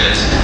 Yes.